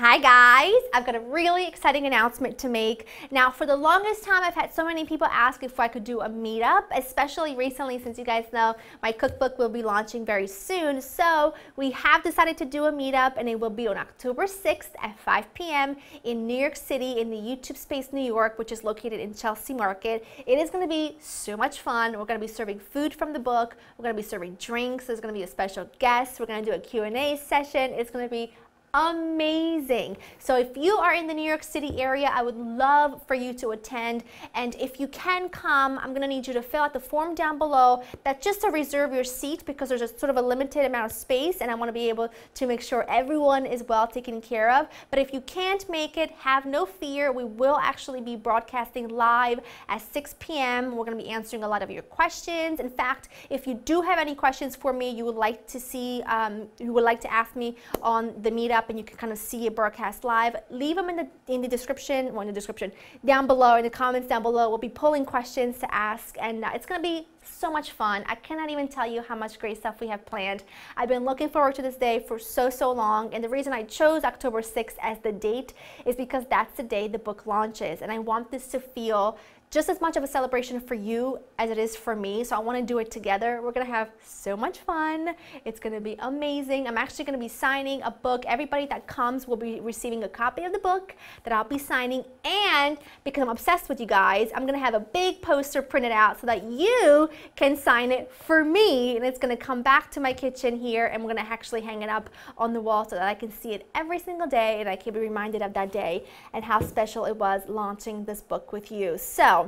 Hi guys, I've got a really exciting announcement to make. Now for the longest time I've had so many people ask if I could do a meetup, especially recently since you guys know my cookbook will be launching very soon. So we have decided to do a meetup and it will be on October 6th at 5 p.m. in New York City in the YouTube Space New York, which is located in Chelsea Market. It is going to be so much fun. We're going to be serving food from the book. We're going to be serving drinks. There's going to be a special guest. We're going to do a Q&A session. It's going to be amazing. So if you are in the New York City area, I would love for you to attend. And if you can come, I'm gonna need you to fill out the form down below. That's just to reserve your seat because there's a sort of a limited amount of space and I wanna be able to make sure everyone is well taken care of. But if you can't make it, have no fear. We will actually be broadcasting live at 6 p.m. We're gonna be answering a lot of your questions. In fact, if you do have any questions for me, you would like to see, um, you would like to ask me on the meetup up and you can kind of see it broadcast live, leave them in the, in the description, well in the description, down below, in the comments down below. We'll be pulling questions to ask and uh, it's going to be so much fun. I cannot even tell you how much great stuff we have planned. I've been looking forward to this day for so, so long. And the reason I chose October 6th as the date is because that's the day the book launches. And I want this to feel just as much of a celebration for you as it is for me. So I want to do it together. We're going to have so much fun. It's going to be amazing. I'm actually going to be signing a book. Everybody that comes will be receiving a copy of the book that I'll be signing. And because I'm obsessed with you guys, I'm going to have a big poster printed out so that you can sign it for me. And it's going to come back to my kitchen here and we're going to actually hang it up on the wall so that I can see it every single day and I can be reminded of that day and how special it was launching this book with you. So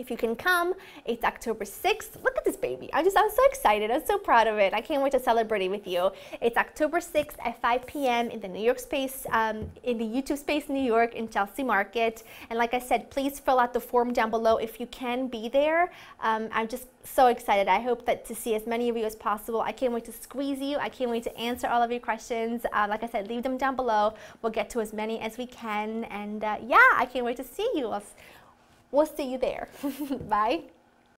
if you can come, it's October 6th. Look at this baby. I just, I'm so excited. I'm so proud of it. I can't wait to celebrate it with you. It's October 6th at 5 p.m. in the New York space, um, in the YouTube space New York in Chelsea Market. And like I said, please fill out the form down below if you can be there. Um, I'm just so excited. I hope that to see as many of you as possible. I can't wait to squeeze you. I can't wait to answer all of your questions. Uh, like I said, leave them down below. We'll get to as many as we can. And uh, yeah, I can't wait to see you. We'll see you there. Bye.